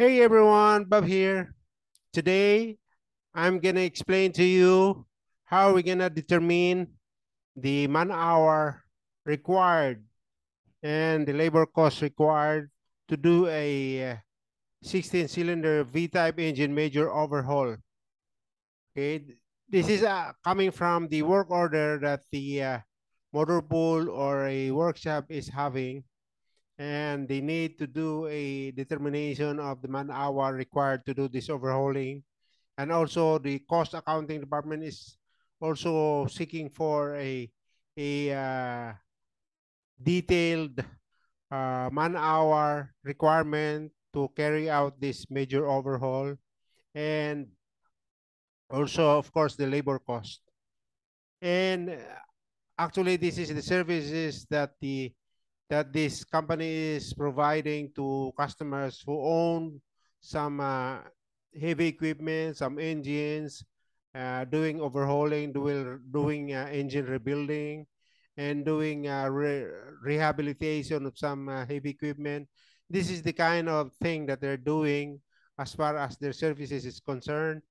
Hey everyone, Bob here. Today, I'm gonna explain to you how we're gonna determine the man hour required and the labor cost required to do a 16 cylinder V-type engine major overhaul. Okay, this is uh, coming from the work order that the uh, motor pool or a workshop is having and they need to do a determination of the man hour required to do this overhauling. And also the cost accounting department is also seeking for a, a uh, detailed uh, man hour requirement to carry out this major overhaul. And also, of course, the labor cost. And actually, this is the services that the that this company is providing to customers who own some uh, heavy equipment, some engines, uh, doing overhauling, doing, doing uh, engine rebuilding, and doing uh, re rehabilitation of some uh, heavy equipment. This is the kind of thing that they're doing as far as their services is concerned.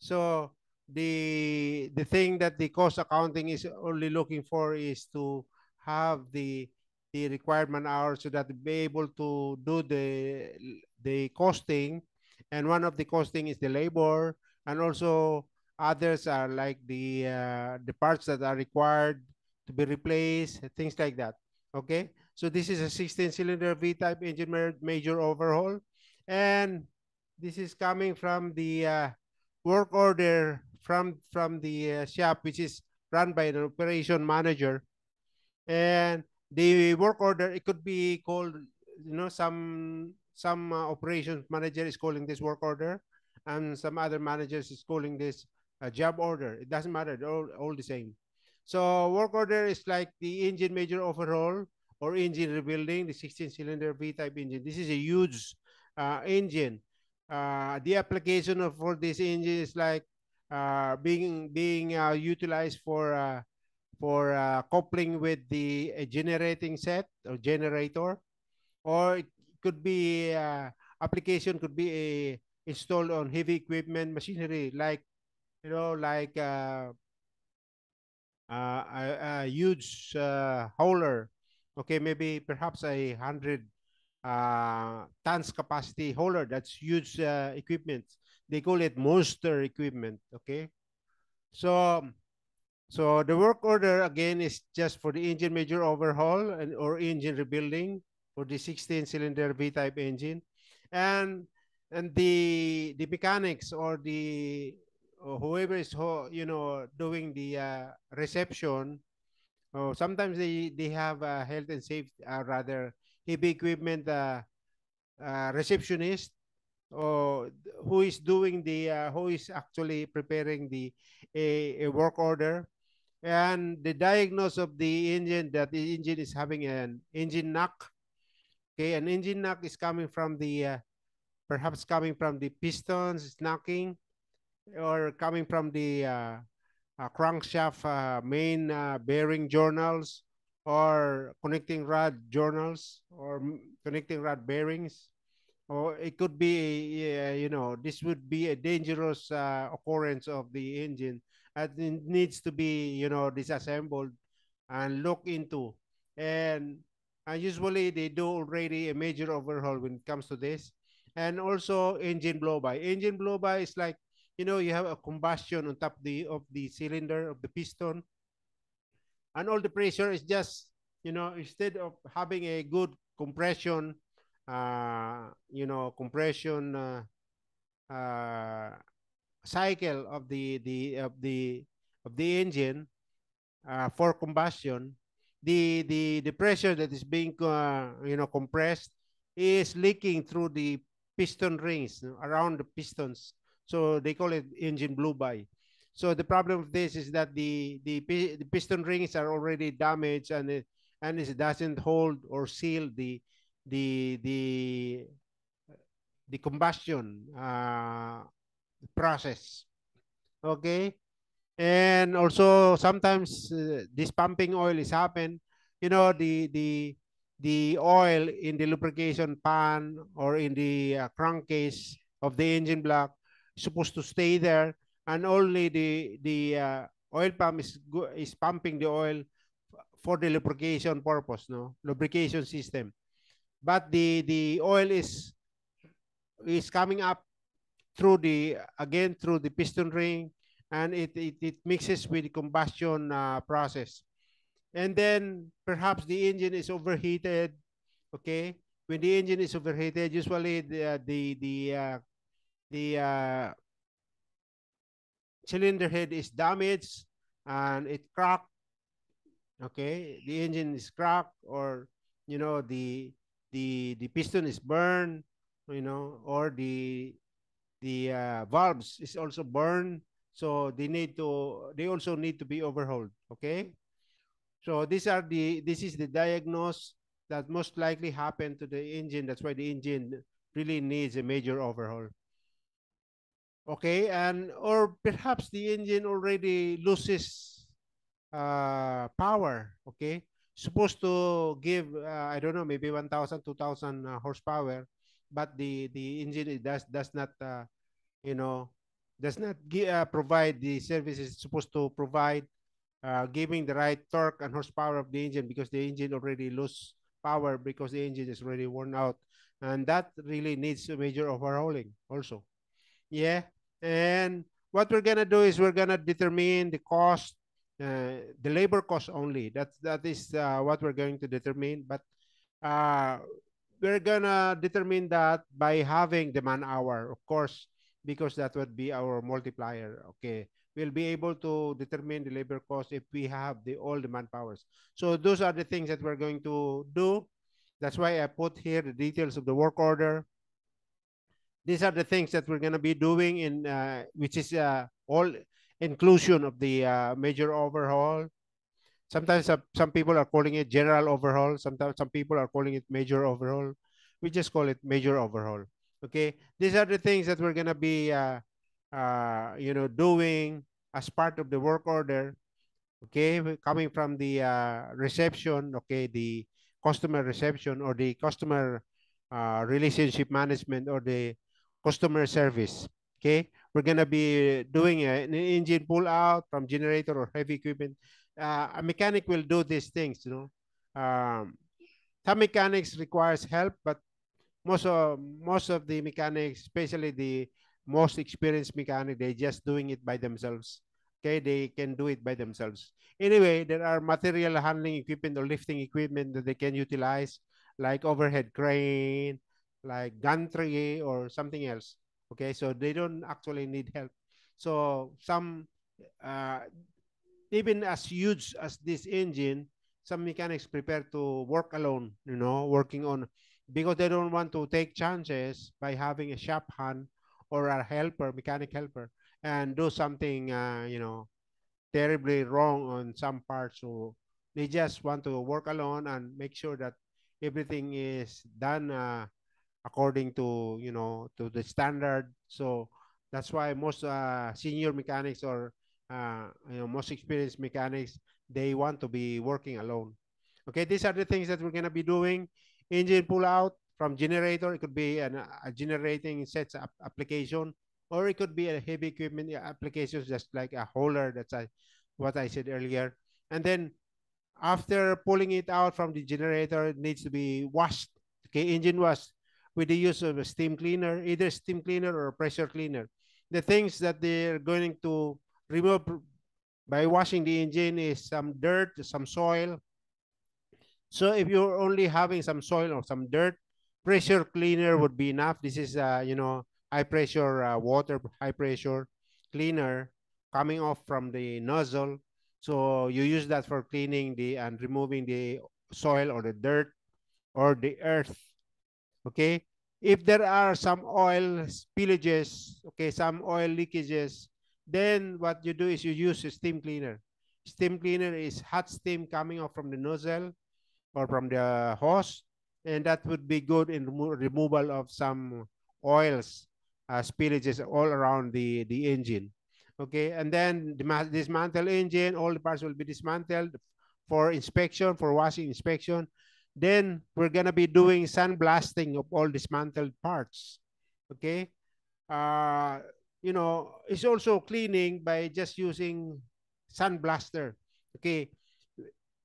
So the the thing that the cost accounting is only looking for is to have the the required man hours so that be able to do the the costing. And one of the costing is the labor. And also others are like the uh, the parts that are required to be replaced things like that. Okay? So this is a 16 cylinder v-type engine major overhaul. And this is coming from the uh, work order from from the uh, shop which is run by an operation manager. And the work order it could be called you know some some uh, operations manager is calling this work order and some other managers is calling this a job order. It doesn't matter all, all the same. So work order is like the engine major overhaul or engine rebuilding the 16 cylinder v-type engine. This is a huge uh, engine. Uh, the application of for this engine is like uh, being being uh, utilized for uh, for uh, coupling with the generating set or generator, or it could be uh, application could be a installed on heavy equipment machinery like you know like uh, uh, a, a, huge uh, hauler. Okay maybe perhaps a hundred uh, tons capacity hauler that's huge uh, equipment. They call it monster equipment okay? So so the work order again is just for the engine major overhaul and or engine rebuilding for the 16 cylinder V-type engine. And and the the mechanics or the or whoever is you know doing the uh, reception oh, sometimes they they have a health and safety uh, rather heavy equipment uh, uh, receptionist or who is doing the uh, who is actually preparing the a, a work order and the diagnosis of the engine that the engine is having an engine knock. Okay, an engine knock is coming from the uh, perhaps coming from the pistons knocking or coming from the uh, uh, crankshaft uh, main uh, bearing journals or connecting rod journals or connecting rod bearings or it could be you know this would be a dangerous uh, occurrence of the engine and it needs to be you know disassembled and looked into. And and usually they do already a major overhaul when it comes to this. And also engine blow by. Engine blow by is like you know you have a combustion on top the of the cylinder of the piston. And all the pressure is just you know instead of having a good compression uh you know compression uh, uh cycle of the the of the of the engine uh, for combustion, the the the pressure that is being uh, you know compressed is leaking through the piston rings around the pistons. So they call it engine blow by. So the problem of this is that the the, the piston rings are already damaged and it, and it doesn't hold or seal the the the the combustion uh, process. Okay? And also sometimes uh, this pumping oil is happen, you know, the the the oil in the lubrication pan or in the uh, crankcase of the engine block supposed to stay there and only the the uh, oil pump is is pumping the oil for the lubrication purpose no lubrication system but the the oil is is coming up through the again through the piston ring and it it, it mixes with the combustion uh, process. And then perhaps the engine is overheated okay? When the engine is overheated usually the the the uh, the uh, cylinder head is damaged and it cracked okay? The engine is cracked or you know the the the piston is burned you know or the the uh, valves is also burned so they need to they also need to be overhauled okay? So these are the this is the diagnose that most likely happened to the engine. That's why the engine really needs a major overhaul. Okay and or perhaps the engine already loses uh, power okay? Supposed to give uh, i don't know maybe 1000 2000 uh, horsepower but the the engine does does not uh, you know does not uh, provide the services it's supposed to provide uh, giving the right torque and horsepower of the engine because the engine already lose power because the engine is already worn out and that really needs a major overhauling also yeah and what we're gonna do is we're gonna determine the cost, uh, the labor cost only. That that is uh, what we're going to determine. But uh, we're gonna determine that by having the man hour, of course, because that would be our multiplier. Okay, we'll be able to determine the labor cost if we have the all the manpowers. So those are the things that we're going to do. That's why I put here the details of the work order these are the things that we're going to be doing in uh, which is uh, all inclusion of the uh, major overhaul sometimes uh, some people are calling it general overhaul. Sometimes some people are calling it major overhaul. We just call it major overhaul okay? These are the things that we're going to be uh, uh, you know doing as part of the work order okay? Coming from the reception okay? The customer reception or the customer relationship management or the customer service. Okay, we're gonna be doing an engine pull out from generator or heavy equipment. Uh, a mechanic will do these things, you know. Um, some mechanics requires help, but most of most of the mechanics, especially the most experienced mechanic, they're just doing it by themselves. Okay, they can do it by themselves. Anyway, there are material handling equipment or lifting equipment that they can utilize, like overhead crane, like gantry or something else. Okay, so they don't actually need help. So some, uh, even as huge as this engine, some mechanics prepare to work alone, you know, working on, because they don't want to take chances by having a shop hand or a helper, mechanic helper, and do something, uh, you know, terribly wrong on some parts. So they just want to work alone and make sure that everything is done uh, according to you know to the standard so that's why most uh, senior mechanics or uh, you know most experienced mechanics they want to be working alone. Okay these are the things that we're going to be doing. Engine pull out from generator it could be an, a generating sets application or it could be a heavy equipment application just like a hauler that's a, what i said earlier. And then after pulling it out from the generator it needs to be washed. Okay engine wash with the use of a steam cleaner, either steam cleaner or pressure cleaner. The things that they're going to remove by washing the engine is some dirt, some soil. So if you're only having some soil or some dirt, pressure cleaner would be enough. This is, uh, you know, high pressure uh, water, high pressure cleaner coming off from the nozzle. So you use that for cleaning the and removing the soil or the dirt or the earth okay if there are some oil spillages okay some oil leakages then what you do is you use a steam cleaner steam cleaner is hot steam coming off from the nozzle or from the hose and that would be good in remo removal of some oils uh, spillages all around the the engine okay and then dismantle engine all the parts will be dismantled for inspection for washing inspection Then we're gonna be doing sandblasting of all dismantled parts. Okay. Uh, you know, it's also cleaning by just using sandblaster. Okay.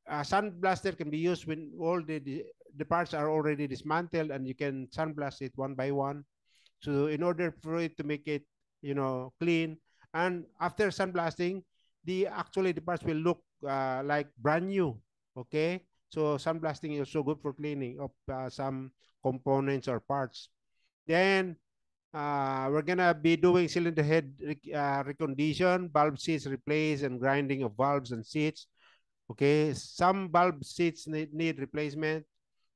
Uh, sandblaster can be used when all the, the the parts are already dismantled and you can sandblast it one by one. So in order for it to make it, you know, clean, and after sandblasting, the actually the parts will look uh, like brand new. Okay, so sandblasting is also good for cleaning of uh, some components or parts. Then uh, we're gonna be doing cylinder head uh, recondition, valve seats replace, and grinding of valves and seats. Okay, some valve seats need, need replacement,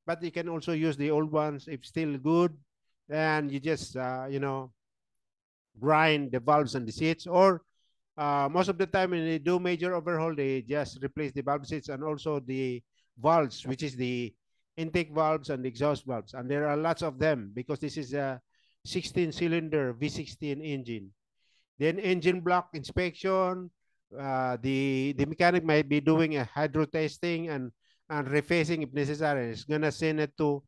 but you can also use the old ones if still good. And you just, uh, you know, grind the valves and the seats. Or uh, most of the time when they do major overhaul, they just replace the valve seats and also the valves, which is the intake valves and the exhaust valves. And there are lots of them because this is a 16 cylinder V16 engine. Then engine block inspection, uh, the, the mechanic might be doing a hydro testing and, and refacing if necessary. It's gonna send it to,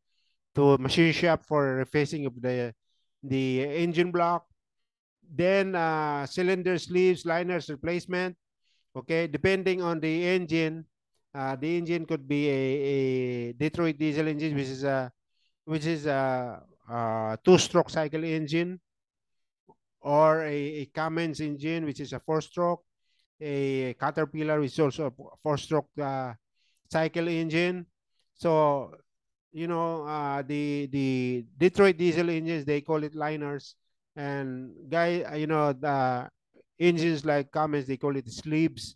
to machine shop for refacing of the, the engine block. Then uh, cylinder sleeves, liners replacement. Okay, depending on the engine, uh, the engine could be a, a Detroit diesel engine, which is a which is a, a two-stroke cycle engine, or a, a Cummins engine, which is a four-stroke, a Caterpillar, which is also a four-stroke uh, cycle engine. So, you know, uh, the the Detroit diesel engines, they call it liners, and guy, you know, the engines like Cummins, they call it sleeves.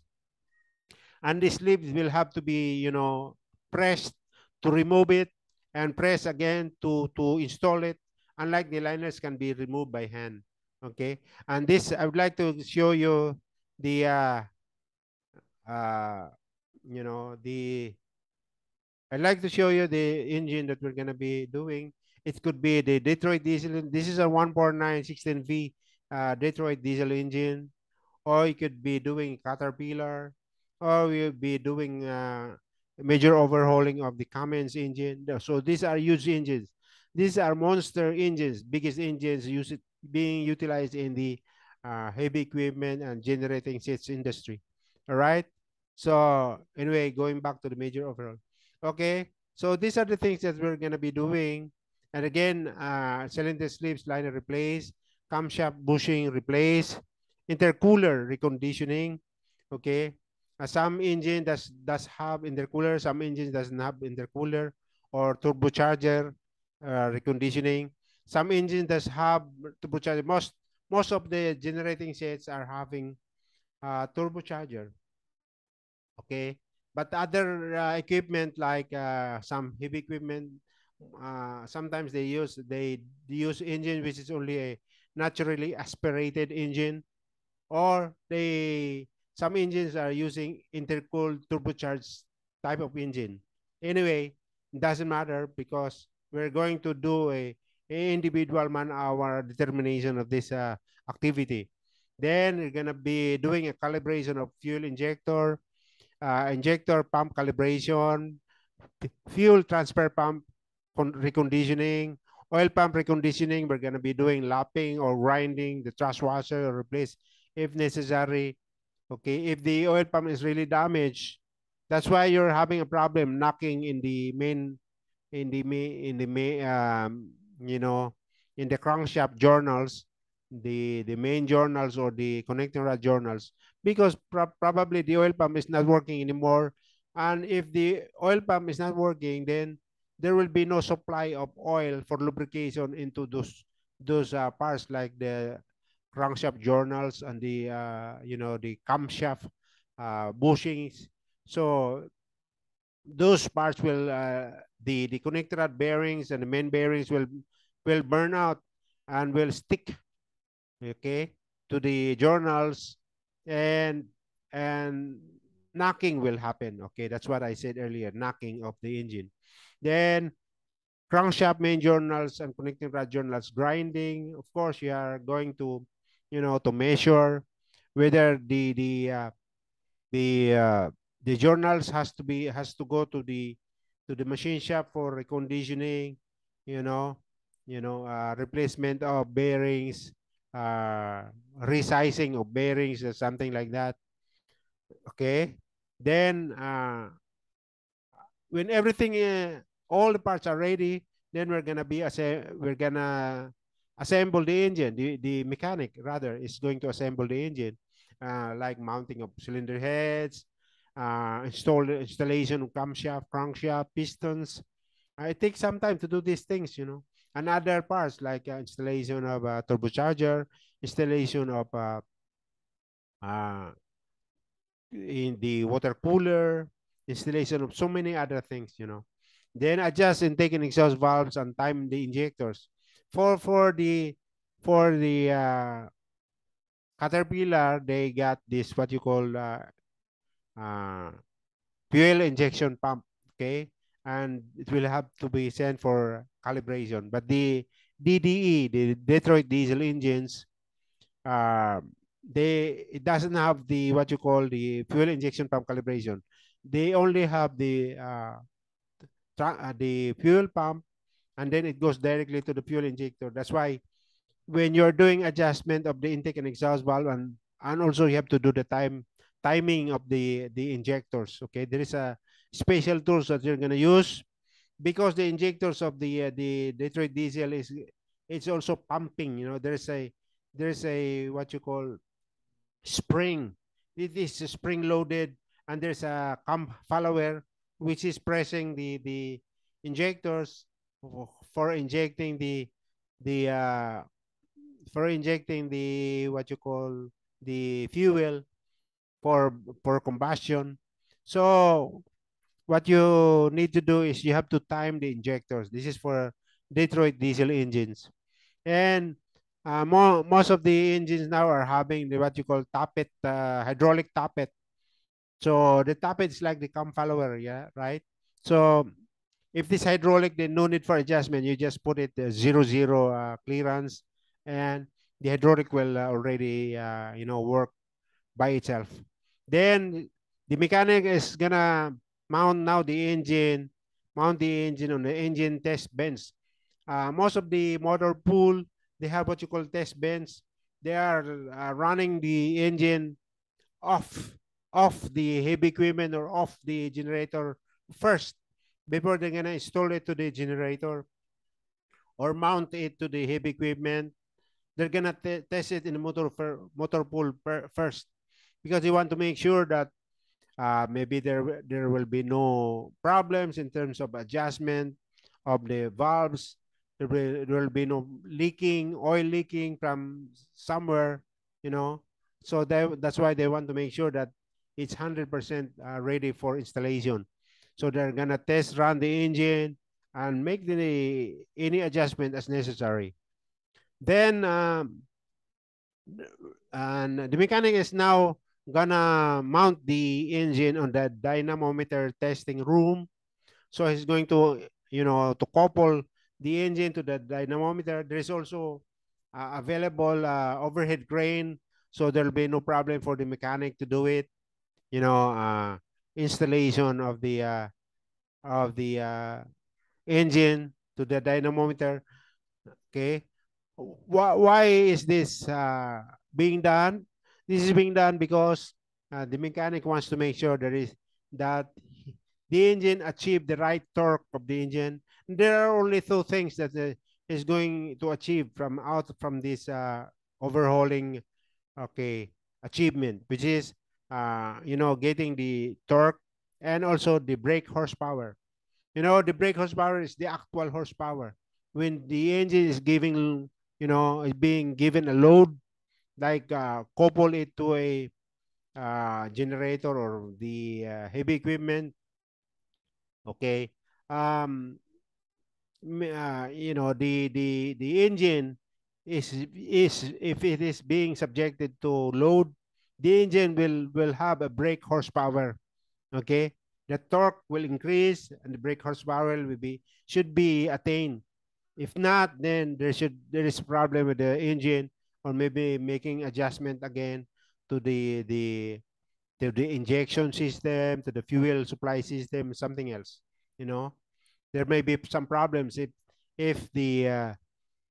And the sleeves will have to be you know pressed to remove it and press again to to install it. Unlike the liners can be removed by hand okay? And this i would like to show you the uh uh you know the i'd like to show you the engine that we're going to be doing. It could be the detroit diesel. This is a 149 16v uh detroit diesel engine. Or you could be doing caterpillar. Or we'll be doing uh, major overhauling of the Cummins engine. So these are huge engines. These are monster engines, biggest engines used being utilized in the uh, heavy equipment and generating sets industry. All right. So anyway, going back to the major overhaul. Okay. So these are the things that we're going to be doing. And again, uh, cylinder sleeves liner replace, camshaft bushing replace, intercooler reconditioning. Okay. Some engine does does have intercooler, some engines doesn't have intercooler or turbocharger uh, reconditioning. Some engines does have turbocharger. Most most of the generating sets are having uh, turbocharger. Okay, but other uh, equipment like uh, some heavy equipment, uh, sometimes they use they use engine which is only a naturally aspirated engine, or they some engines are using intercooled turbocharged type of engine. Anyway, it doesn't matter because we're going to do a, a individual man-hour determination of this uh, activity. Then we're gonna be doing a calibration of fuel injector, uh, injector pump calibration, fuel transfer pump reconditioning, oil pump reconditioning. We're gonna be doing lapping or grinding the thrust washer or replace if necessary. Okay, if the oil pump is really damaged, that's why you're having a problem knocking in the main, in the main, in the main, um, you know, in the crankshaft journals, the the main journals or the connecting rod journals, because pro probably the oil pump is not working anymore. And if the oil pump is not working, then there will be no supply of oil for lubrication into those those uh, parts like the crankshaft journals and the uh, you know the camshaft uh, bushings. So those parts will uh, the the connector rod bearings and the main bearings will will burn out and will stick okay to the journals and and knocking will happen okay? That's what i said earlier knocking of the engine. Then crankshaft main journals and connecting rod journals grinding. Of course you are going to you know, to measure whether the the uh, the uh, the journals has to be has to go to the to the machine shop for reconditioning, you know, you know, uh, replacement of bearings, uh, resizing of bearings or something like that. Okay. Then uh, when everything, uh, all the parts are ready, then we're gonna be as we're gonna assemble the engine. The the mechanic rather is going to assemble the engine, uh, like mounting of cylinder heads, uh, install installation of camshaft, crankshaft, pistons. Uh, it takes some time to do these things, you know. And other parts like uh, installation of a turbocharger, installation of uh, uh, in the water cooler, installation of so many other things, you know. Then adjust intake and exhaust valves and time the injectors. For for the for the uh, Caterpillar, they got this what you call uh, uh, fuel injection pump, okay? And it will have to be sent for calibration. But the DDE, the Detroit diesel engines, uh, they it doesn't have the what you call the fuel injection pump calibration. They only have the uh, uh, the fuel pump, and then it goes directly to the fuel injector. That's why when you're doing adjustment of the intake and exhaust valve, and and also you have to do the time timing of the the injectors. Okay, there is a special tools that you're gonna use because the injectors of the uh, the Detroit diesel is it's also pumping. You know, there's a there's a what you call spring. It is spring loaded, and there's a cam follower which is pressing the the injectors for injecting the the uh, for injecting the what you call the fuel for for combustion. So what you need to do is you have to time the injectors. This is for Detroit diesel engines. And uh, mo most of the engines now are having the what you call tappet, uh, hydraulic tappet. So the tappet is like the cam follower, yeah, right? So if this hydraulic, then no need for adjustment. You just put it uh, zero zero uh, clearance, and the hydraulic will uh, already uh, you know work by itself. Then the mechanic is gonna mount now the engine, mount the engine on the engine test bench. Uh, most of the motor pool, they have what you call test bench. They are uh, running the engine off, off the heavy equipment or off the generator first before they're gonna install it to the generator or mount it to the heavy equipment. They're gonna test it in the motor motor pool first because you want to make sure that uh, maybe there there will be no problems in terms of adjustment of the valves. There will, there will be no leaking, oil leaking from somewhere, you know. So they, that's why they want to make sure that it's 100% uh, ready for installation. So they're gonna test run the engine and make the any adjustment as necessary. Then um, and the mechanic is now gonna mount the engine on the dynamometer testing room. So he's going to, you know, to couple the engine to the dynamometer. There's also uh, available uh, overhead crane, so there'll be no problem for the mechanic to do it. You know, uh, installation of the uh, of the uh, engine to the dynamometer. Okay, why why is this uh, being done? This is being done because uh, the mechanic wants to make sure there is that the engine achieve the right torque of the engine. There are only two things that uh, is going to achieve from out from this uh, overhauling, okay, achievement, which is uh, you know getting the torque and also the brake horsepower. You know the brake horsepower is the actual horsepower when the engine is giving you know is being given a load like uh, couple it to a uh, generator or the uh, heavy equipment. Okay. Um, uh, you know, the, the, the engine is, is, if it is being subjected to load, the engine will, will have a brake horsepower. Okay. The torque will increase and the brake horsepower will be, should be attained. If not, then there should, there is problem with the engine or maybe making adjustment again to the the to the injection system, to the fuel supply system, something else, you know. there may be some problems if if the uh,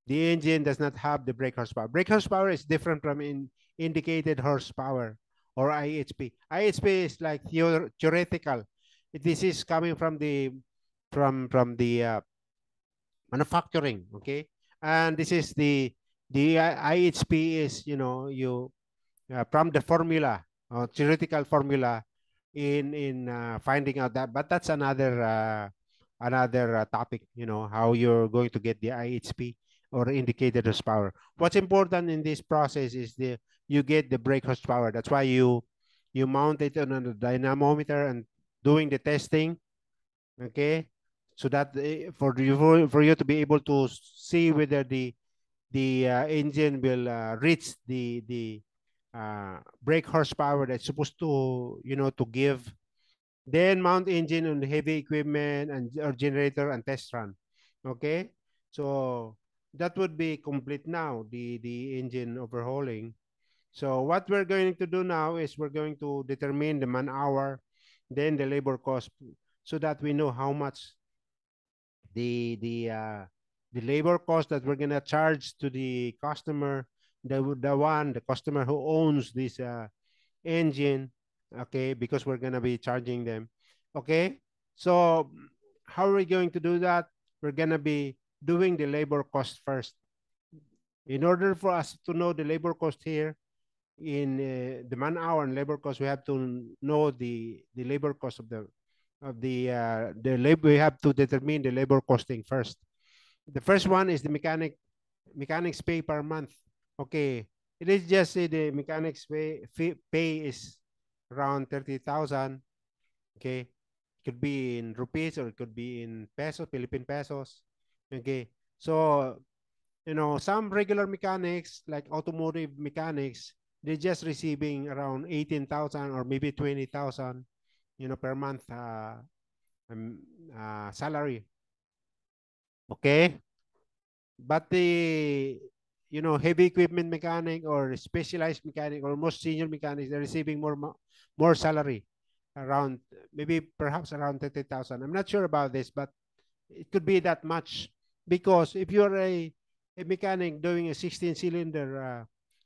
the engine does not have the brake horsepower. Brake horsepower is different from in indicated horsepower or IHP. IHP is like theor theoretical. This is coming from the from from the uh, manufacturing, okay? And this is the the IHP is you know you uh, from the formula or theoretical formula in in uh, finding out that, but that's another uh, another uh, topic. You know how you're going to get the IHP or indicated horsepower. What's important in this process is the you get the brake horsepower. That's why you you mount it on a dynamometer and doing the testing. Okay, so that uh, for you for, you to be able to see whether the the uh, engine will uh, reach the the uh, brake horsepower that's supposed to you know to give then mount engine on heavy equipment and or generator and test run okay so that would be complete now the the engine overhauling so what we're going to do now is we're going to determine the man hour then the labor cost so that we know how much the the uh, the labor cost that we're going to charge to the customer the the one the customer who owns this uh, engine okay because we're going to be charging them okay? So how are we going to do that? We're going to be doing the labor cost first. In order for us to know the labor cost here in uh, the man hour and labor cost we have to know the the labor cost of the of the uh, the labor we have to determine the labor costing first the first one is the mechanic mechanics pay per month Okay, it is just say the mechanics pay, pay is around 30,000. Okay, it could be in rupees or it could be in pesos, Philippine pesos. Okay, so you know some regular mechanics like automotive mechanics, they're just receiving around 18,000 or maybe 20,000, you know, per month uh, um, uh, salary. Okay, but the you know, heavy equipment mechanic or specialized mechanic or most senior mechanics, they're receiving more more salary around maybe perhaps around 30,000. I'm not sure about this, but it could be that much because if you're a, a mechanic doing a 16 cylinder uh,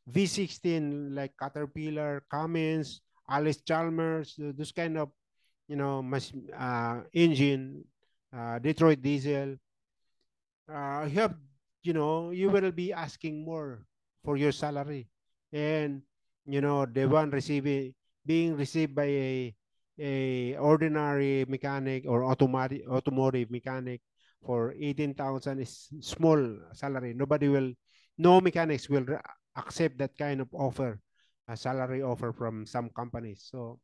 V16 like Caterpillar, Cummins, Allis Chalmers, those kind of, you know, uh, engine, uh, Detroit diesel, uh, you have you know, you will be asking more for your salary. And, you know, the one receiving, being received by a, a ordinary mechanic or automotive, automotive mechanic for 18,000 is small salary. Nobody will, no mechanics will accept that kind of offer, a salary offer from some companies. So,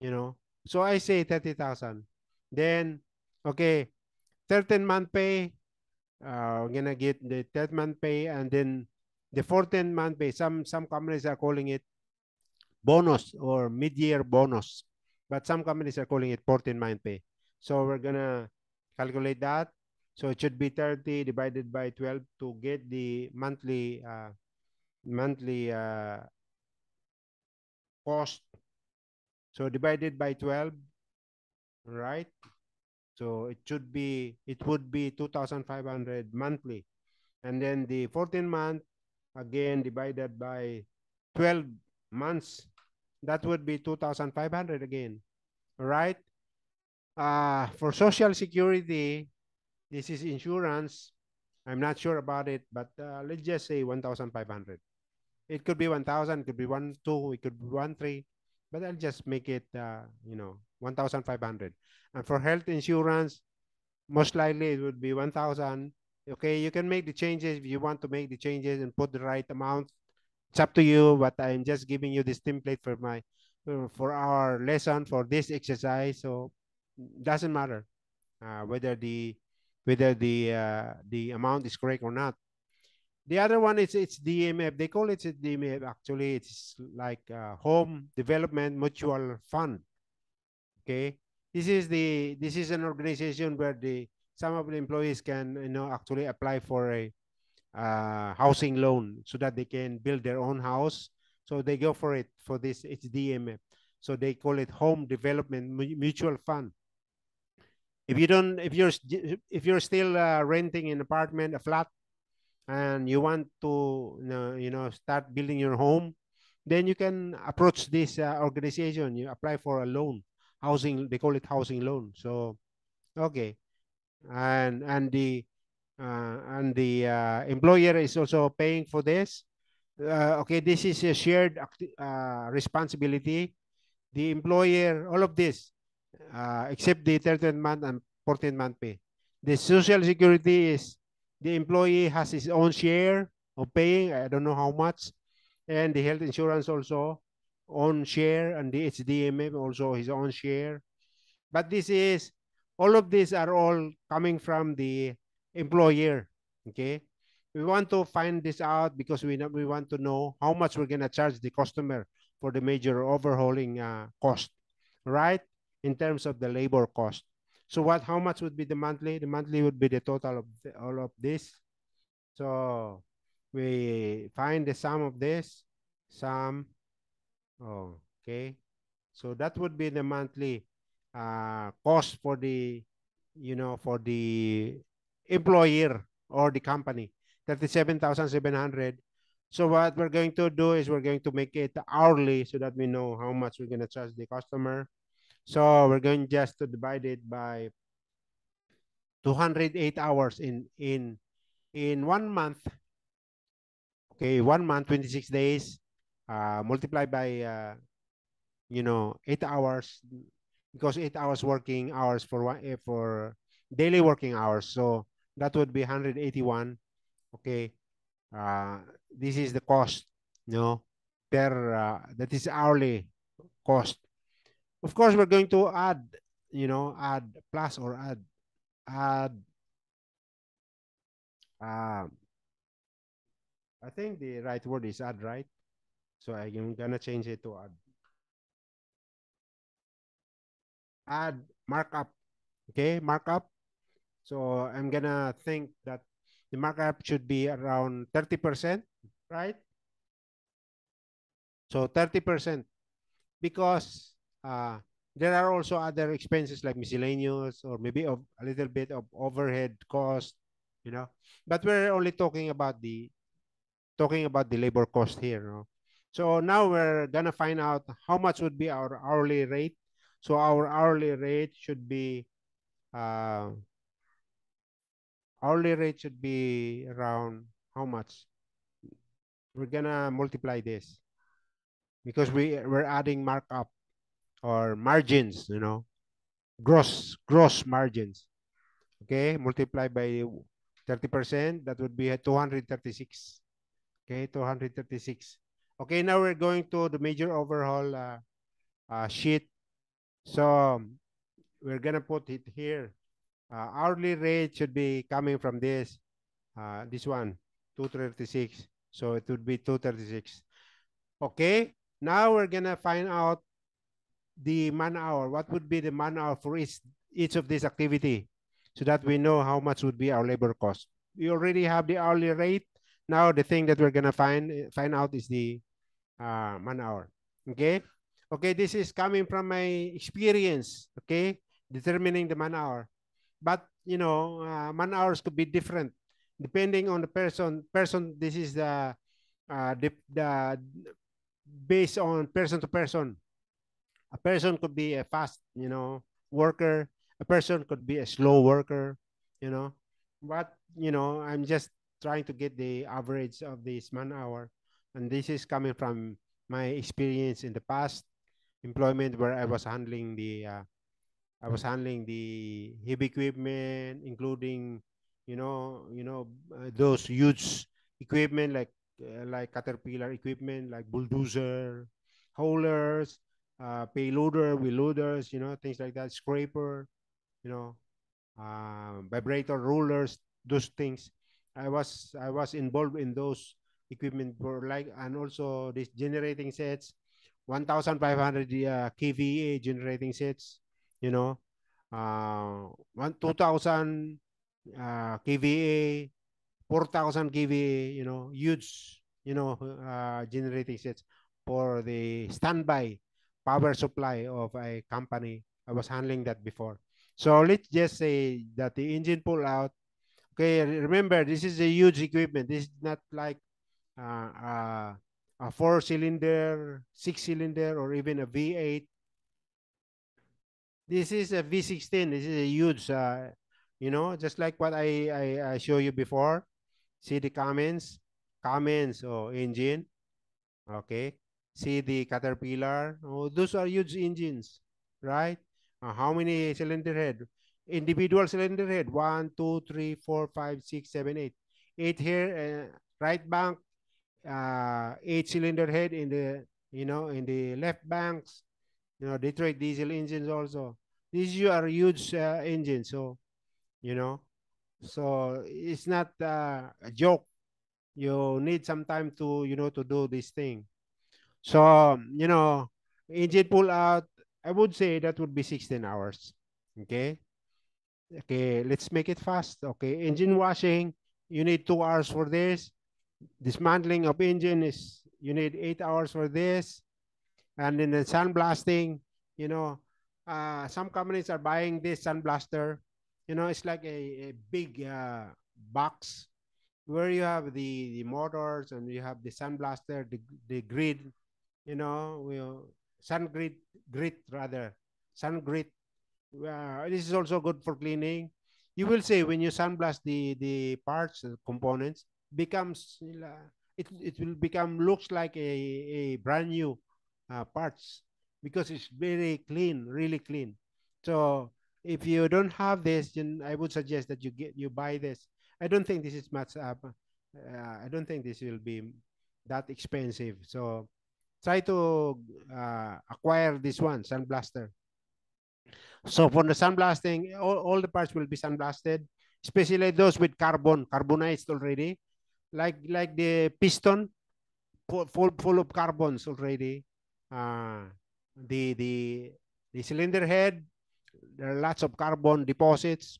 you know, so I say 30,000. Then, okay, 13 month pay, uh, we're gonna get the 10th month pay and then the 14th month pay. Some some companies are calling it bonus or mid-year bonus, but some companies are calling it 14 month pay. So we're gonna calculate that. So it should be 30 divided by 12 to get the monthly uh, monthly uh, cost. So divided by 12, right? So it should be, it would be 2,500 monthly. And then the 14 month, again, divided by 12 months, that would be 2,500 again, right? Uh, for Social Security, this is insurance. I'm not sure about it, but uh, let's just say 1,500. It could be 1,000, could be 1, 2, it could be 1, 3, but I'll just make it, uh, you know, 1,500. And for health insurance, most likely it would be 1,000. Okay, you can make the changes if you want to make the changes and put the right amount. It's up to you, but I'm just giving you this template for my for our lesson for this exercise. So doesn't matter uh, whether the whether the uh, the amount is correct or not. The other one is it's DMF. They call it DMF. Actually, it's like Home Development Mutual Fund. Okay, this is the this is an organization where the some of the employees can you know actually apply for a uh, housing loan so that they can build their own house. So they go for it for this. It's DMF. So they call it Home Development Mutual Fund. if you don't, if you're if you're still uh, renting an apartment, a flat, and you want to you know, you know start building your home, then you can approach this uh, organization. You apply for a loan, housing. They call it housing loan. So, okay, and and the uh, and the uh, employer is also paying for this. Uh, okay, this is a shared uh, responsibility. The employer, all of this, uh, except the 13th month and 14th month pay. The social security is the employee has his own share of paying. I don't know how much. And the health insurance also own share and the HDMF also his own share. But this is, all of these are all coming from the employer, okay? We want to find this out because we, we want to know how much we're gonna charge the customer for the major overhauling uh, cost, right? In terms of the labor cost. So what, how much would be the monthly? The monthly would be the total of the, all of this. So we find the sum of this, sum, oh, okay. So that would be the monthly uh, cost for the, you know, for the employer or the company, 37,700. So what we're going to do is we're going to make it hourly so that we know how much we're going to charge the customer. So we're going just to divide it by 208 hours in in in one month. Okay, one month, 26 days, uh, multiplied by uh, you know eight hours because eight hours working hours for one eh, for daily working hours. So that would be 181. Okay, uh, this is the cost. You know, per uh, that is hourly cost of course, we're going to add, you know, add plus or add, add, um, I think the right word is add, right? So I'm gonna change it to add. Add markup, okay, markup. So I'm gonna think that the markup should be around 30%, right? So 30% because uh, there are also other expenses like miscellaneous or maybe a little bit of overhead cost, you know. But we're only talking about the talking about the labor cost here. No? So now we're gonna find out how much would be our hourly rate. So our hourly rate should be uh, hourly rate should be around how much? We're gonna multiply this because we we're adding markup or margins, you know, gross gross margins. Okay, multiply by 30%, that would be 236. Okay, 236. Okay, now we're going to the major overhaul uh, uh, sheet. So we're gonna put it here. Uh, hourly rate should be coming from this, uh, this one, 236. So it would be 236. Okay, now we're gonna find out the man hour, what would be the man hour for each, each of this activity so that we know how much would be our labor cost. We already have the hourly rate. Now the thing that we're gonna find find out is the uh, man hour. Okay, okay. This is coming from my experience. Okay, determining the man hour, but you know, uh, man hours could be different depending on the person. Person. This is the uh, the, the based on person to person a person could be a fast, you know, worker. A person could be a slow worker, you know. But, you know, I'm just trying to get the average of this man hour. And this is coming from my experience in the past employment where I was handling the uh, I was handling the heavy equipment, including, you know, you know, uh, those huge equipment like uh, like Caterpillar equipment, like bulldozer, haulers, uh, payloader, wheel loaders, you know, things like that, scraper, you know, uh, vibrator rulers, those things. I was I was involved in those equipment for like and also these generating sets, 1,500 uh, kVA generating sets, you know, uh, one 2,000 uh, kVA, 4,000 kVA, you know, huge, you know, uh, generating sets for the standby power supply of a company. I was handling that before. So let's just say that the engine pull out. Okay, remember this is a huge equipment. This is not like uh, uh, a four cylinder, six cylinder, or even a V8. This is a V16. This is a huge, uh, you know, just like what I, I, I show you before. See the Cummins, Cummins or engine. Okay. See the Caterpillar. Oh, those are huge engines, right? Uh, how many cylinder head? Individual cylinder head. One, two, three, four, five, six, seven, eight. Eight here, uh, right bank, uh, eight cylinder head in the, you know, in the left banks. You know, Detroit diesel engines also. These are huge uh, engines. So, you know, so it's not uh, a joke. You need some time to, you know, to do this thing. So, you know, engine pull out, I would say that would be 16 hours. Okay. Okay, let's make it fast. Okay, engine washing, you need two hours for this. Dismantling of engine is, you need eight hours for this. And then the sandblasting, you know, uh, some companies are buying this sandblaster. You know, it's like a, a big uh, box where you have the, the motors and you have the sandblaster, the, the grid, you know, we'll, sun grit, grit rather, sun grit. Uh, this is also good for cleaning. You will see when you sandblast the, the parts, the components, becomes, uh, it, it will become, looks like a, a brand new uh, parts because it's very clean, really clean. So if you don't have this, then I would suggest that you get you buy this. I don't think this is much up. Uh, I don't think this will be that expensive. So try to uh, acquire this one, sandblaster. So for the sandblasting, all, all the parts will be sandblasted, especially those with carbon, carbonized already, like like the piston, full full of carbons already. Uh, the the the cylinder head, there are lots of carbon deposits.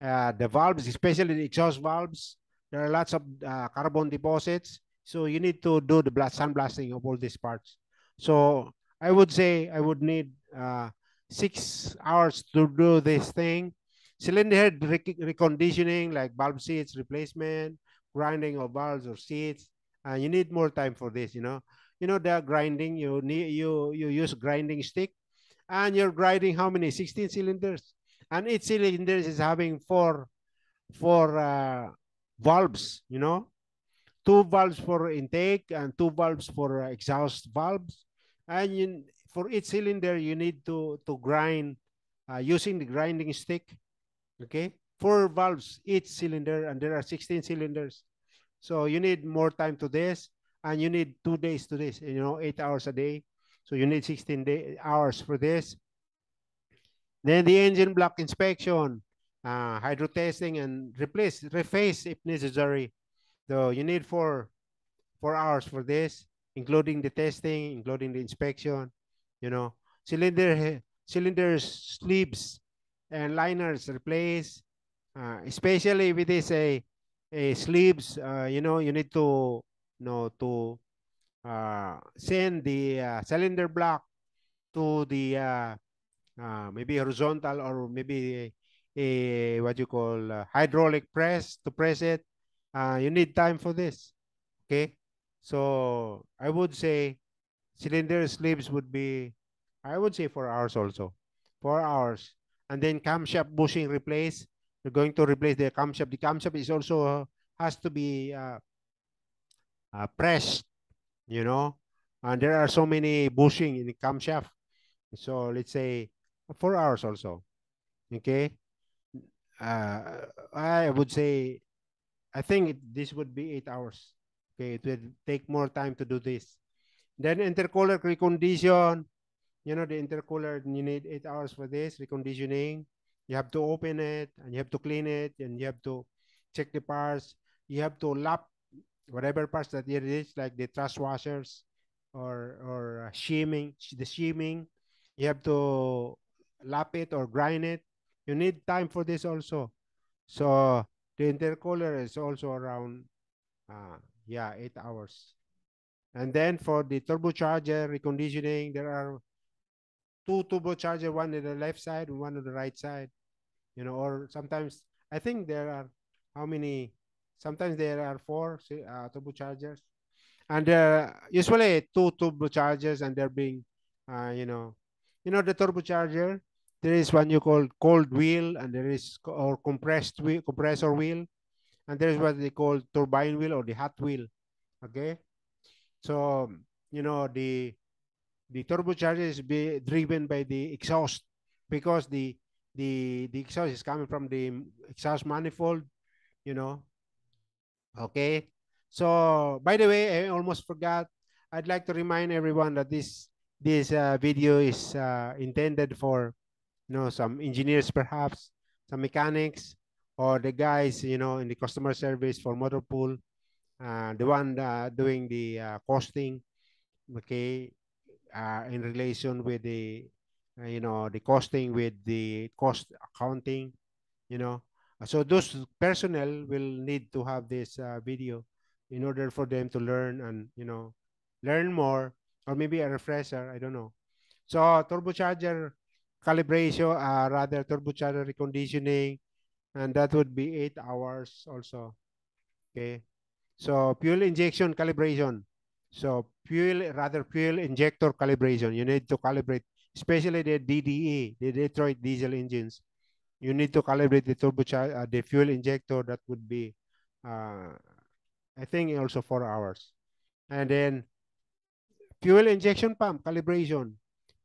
Uh, the valves, especially the exhaust valves, there are lots of uh, carbon deposits. So you need to do the blast, sandblasting of all these parts. So I would say I would need uh, six hours to do this thing. Cylinder head rec reconditioning, like valve seats replacement, grinding of valves or seats. Uh, you need more time for this, you know you know the grinding you need you you use grinding stick and you're grinding how many 16 cylinders and each cylinder is having four four uh, valves you know two valves for intake and two valves for uh, exhaust valves and you, for each cylinder you need to to grind uh, using the grinding stick okay four valves each cylinder and there are 16 cylinders so you need more time to this and you need two days to this, you know, eight hours a day. So you need 16 day, hours for this. Then the engine block inspection, uh, hydro testing, and replace, reface if necessary. So you need four, four hours for this, including the testing, including the inspection, you know, cylinder, cylinders, sleeves, and liners replace, uh, especially with this a, a sleeves, uh, you know, you need to know to uh, send the uh, cylinder block to the uh, uh, maybe horizontal or maybe a, a what you call hydraulic press to press it. Uh, you need time for this. Okay, so I would say cylinder sleeves would be, I would say four hours also, four hours, and then camshaft bushing replace. You're going to replace the camshaft. The camshaft is also has to be uh, uh, pressed, you know, and there are so many bushing in the camshaft. So let's say four hours also. Okay. Uh, I would say, I think this would be eight hours. Okay, it will take more time to do this. Then intercooler recondition, you know, the intercooler, you need eight hours for this reconditioning. You have to open it and you have to clean it and you have to check the parts. You have to lap whatever parts that it is, like the thrust washers or or uh, shimming, the shimming, you have to lap it or grind it. You need time for this also. So the intercooler is also around, uh, yeah, eight hours. And then for the turbocharger reconditioning, there are two turbocharger, one on the left side and one on the right side. you know, or sometimes I think there are how many? Sometimes there are four uh, turbochargers, and uh, usually two turbochargers, and they're being, uh, you know, you know the turbocharger. There is one you call cold wheel, and there is or compressed wheel, compressor wheel, and there is what they call turbine wheel or the hot wheel. Okay, so you know the the turbocharger is be driven by the exhaust because the the the exhaust is coming from the exhaust manifold you know okay so by the way i almost forgot i'd like to remind everyone that this this uh, video is uh, intended for you know some engineers perhaps some mechanics or the guys you know in the customer service for motor pool uh, the one uh, doing the uh, costing okay uh, in relation with the uh, you know the costing with the cost accounting you know. So those personnel will need to have this uh, video in order for them to learn and you know learn more or maybe a refresher i don't know. So turbocharger calibration uh, rather turbocharger reconditioning and that would be eight hours also okay so fuel injection calibration so fuel, rather fuel injector calibration, you need to calibrate, especially the DDE, the Detroit diesel engines. You need to calibrate the turbocharger, uh, the fuel injector. That would be, uh, I think, also four hours. And then fuel injection pump calibration,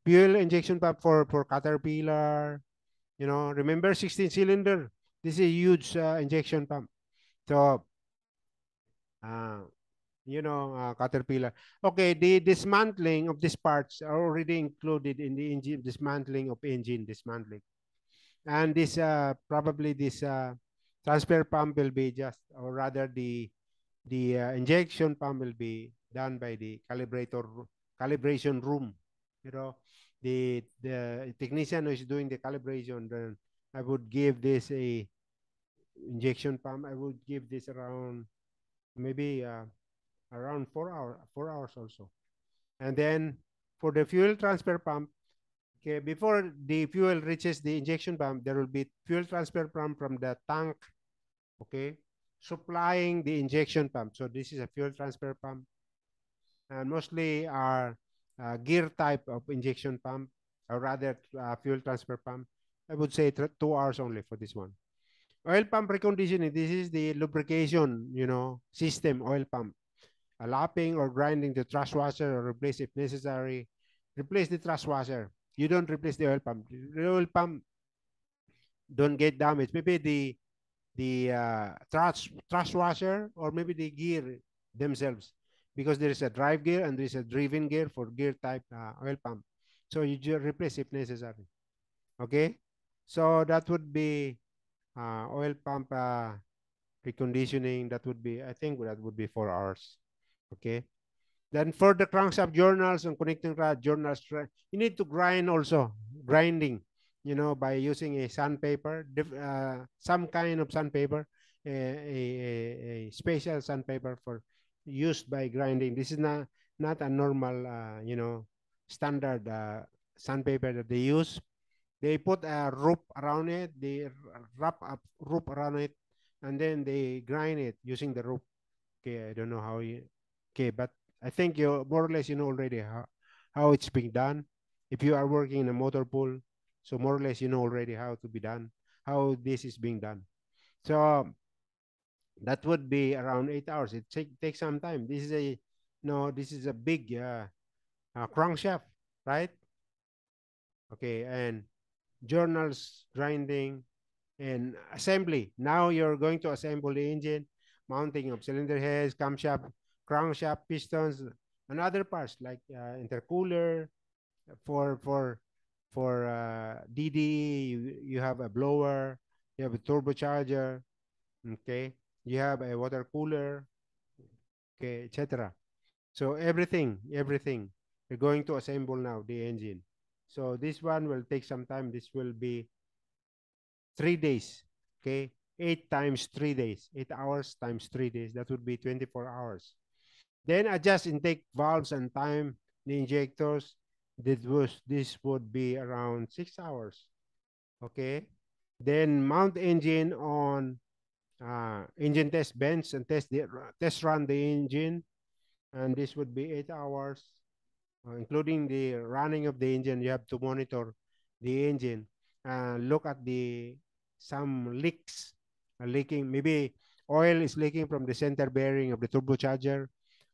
fuel injection pump for for Caterpillar. You know, remember 16 cylinder. This is a huge uh, injection pump. So, uh, you know, uh, Caterpillar. Okay, the dismantling of these parts are already included in the engine dismantling of engine dismantling. And this uh, probably this uh, transfer pump will be just, or rather the the uh, injection pump will be done by the calibrator calibration room. You know, the the technician who is doing the calibration, then I would give this a injection pump. I would give this around maybe uh, around four hours, four hours also. And then for the fuel transfer pump, okay, before the fuel reaches the injection pump, there will be fuel transfer pump from the tank, okay, supplying the injection pump. So this is a fuel transfer pump. And mostly are uh, gear type of injection pump, or rather uh, fuel transfer pump. I would say two hours only for this one. Oil pump reconditioning, this is the lubrication, you know, system oil pump lapping or grinding the thrust washer or replace if necessary. Replace the thrust washer. You don't replace the oil pump. The oil pump don't get damaged. Maybe the the uh, thrust thrust washer or maybe the gear themselves because there is a drive gear and there is a driven gear for gear type uh, oil pump. So you just replace if necessary. Okay, so that would be uh, oil pump uh, reconditioning. That would be I think that would be four hours. Okay. Then for the crankshaft journals and connecting rod journals, you need to grind also, grinding, you know, by using a sandpaper, uh, some kind of sandpaper, a, a, a, special sandpaper for used by grinding. This is not, not a normal, uh, you know, standard uh, sandpaper that they use. They put a rope around it, they wrap a rope around it, and then they grind it using the rope. Okay, I don't know how you, Okay, but I think you more or less you know already how, how it's being done. If you are working in a motor pool, so more or less you know already how to be done, how this is being done. So that would be around eight hours. It take takes some time. This is a no, this is a big uh, uh, crankshaft, right? Okay, and journals, grinding, and assembly. Now you're going to assemble the engine, mounting of cylinder heads, camshaft, crankshaft pistons and other parts like uh, intercooler for for for uh, DD you, you have a blower you have a turbocharger okay you have a water cooler okay etc so everything everything. We're going to assemble now the engine. So this one will take some time. This will be three days okay? Eight times three days. Eight hours times three days. That would be 24 hours. Then adjust intake valves and time the injectors. This was this would be around six hours. Okay. Then mount engine on uh, engine test bench and test the test run the engine. And this would be eight hours, uh, including the running of the engine. You have to monitor the engine and look at the some leaks uh, leaking. Maybe oil is leaking from the center bearing of the turbocharger,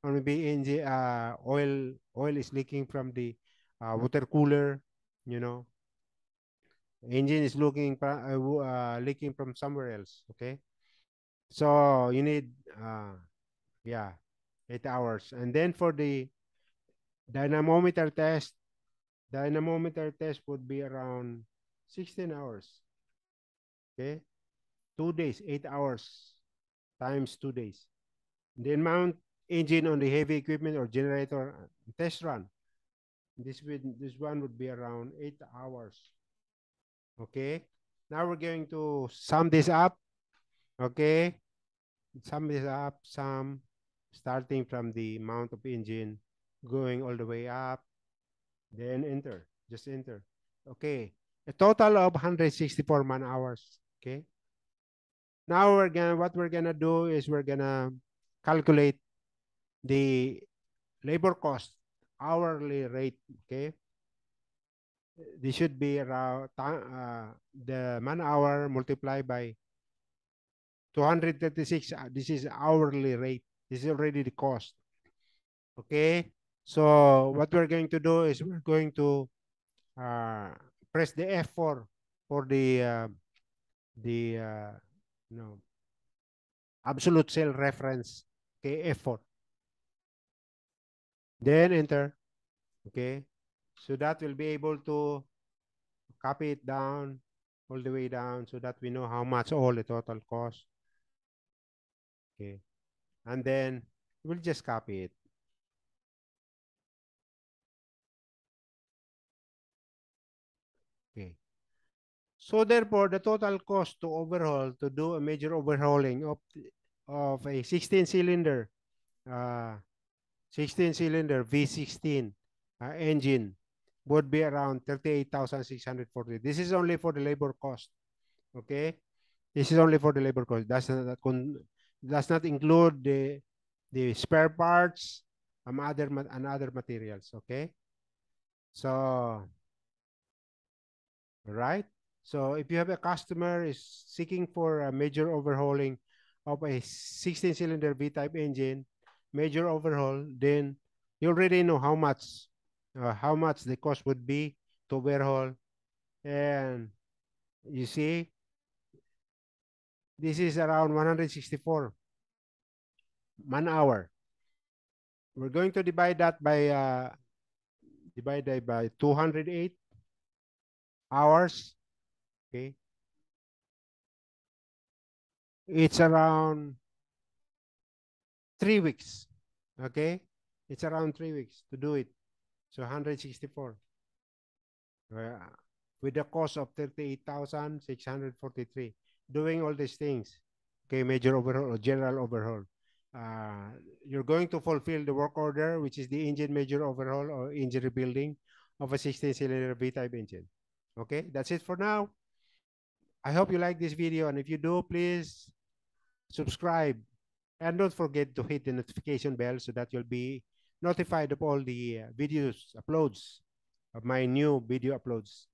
or maybe engine uh, oil oil is leaking from the uh, water cooler. You know, engine is looking uh, uh, leaking from somewhere else. Okay, so you need uh, yeah eight hours, and then for the dynamometer test, dynamometer test would be around 16 hours. Okay, two days, eight hours times two days. Then mount engine on the heavy equipment or generator test run. This would this one would be around eight hours. Okay. Now we're going to sum this up. Okay. Sum this up. Sum starting from the mount of engine, going all the way up. Then enter. Just enter. Okay. A total of 164 man hours. Okay. Now we're gonna what we're gonna do is we're gonna calculate the labor cost hourly rate. Okay. This should be around uh, the man hour multiplied by 236. Uh, this is hourly rate. This is already the cost. Okay. So what we're going to do is we're going to uh, press the F4 for the uh, the uh, no absolute cell reference. Okay, F4. Then enter. Okay. So that will be able to copy it down all the way down so that we know how much all the total cost. Okay. And then we'll just copy it. Okay. So therefore, the total cost to overhaul, to do a major overhauling of, of a 16 cylinder, uh, 16 cylinder V16 uh, engine would be around 38,640. This is only for the labor cost. Okay. This is only for the labor cost. Does not, does not include the, the spare parts and other, and other materials. Okay. So, right. So if you have a customer is seeking for a major overhauling of a 16 cylinder V-type engine, major overhaul, then you already know how much uh, how much the cost would be to overhaul. And you see, this is around 164 man hour. We're going to divide that by uh, divide that by 208 hours. Okay. It's around three weeks. Okay. It's around three weeks to do it. So 164. Uh, with the cost of 38,643. Doing all these things. Okay, major overhaul or general overhaul. Uh, you're going to fulfill the work order, which is the engine major overhaul or engine rebuilding of a 16-cylinder V-type engine. Okay, that's it for now. I hope you like this video, and if you do, please subscribe. And don't forget to hit the notification bell so that you'll be notified of all the uh, videos uploads of my new video uploads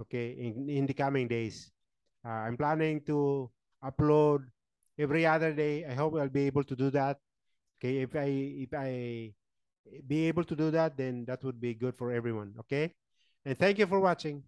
okay in, in the coming days uh, i'm planning to upload every other day. I hope i'll be able to do that. Okay if i if i be able to do that then that would be good for everyone okay? And thank you for watching